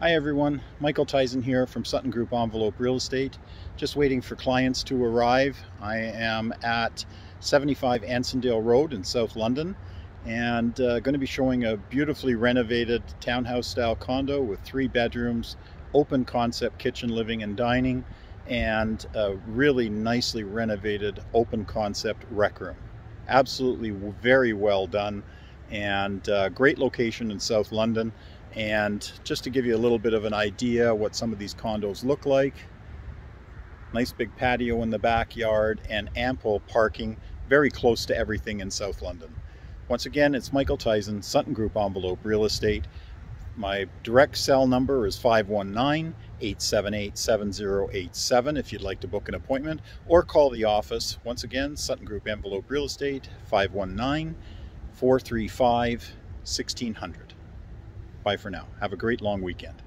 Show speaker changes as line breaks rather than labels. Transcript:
Hi everyone, Michael Theisen here from Sutton Group Envelope Real Estate. Just waiting for clients to arrive. I am at 75 Ansondale Road in South London and uh, going to be showing a beautifully renovated townhouse style condo with three bedrooms, open concept kitchen, living and dining, and a really nicely renovated open concept rec room. Absolutely very well done and uh, great location in South London. And just to give you a little bit of an idea what some of these condos look like, nice big patio in the backyard and ample parking very close to everything in South London. Once again, it's Michael Theisen, Sutton Group Envelope Real Estate. My direct cell number is 519-878-7087 if you'd like to book an appointment or call the office. Once again, Sutton Group Envelope Real Estate, 519-435-1600. Bye for now. Have a great long weekend.